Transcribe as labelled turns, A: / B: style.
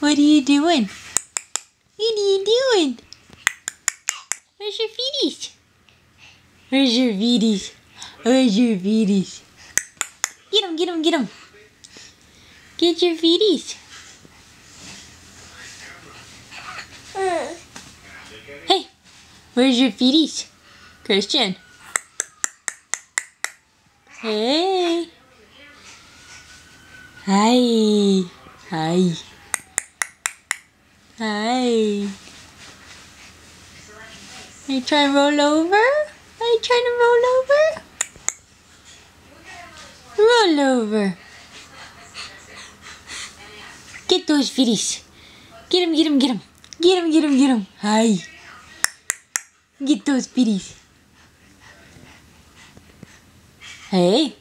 A: What are you doing? What are you doing? Where's your feeties? Where's your feeties? Where's your feeties? Get him, get him, get him. Get your feeties. Hey, where's your feeties? Christian. Hey. Hi. Hi. Hi. Are you trying to roll over? Are you trying to roll over? Roll over. Get those feeties. Get him, get him, get him. Get him, get him, get him. Hi. Get those feeties. Hey.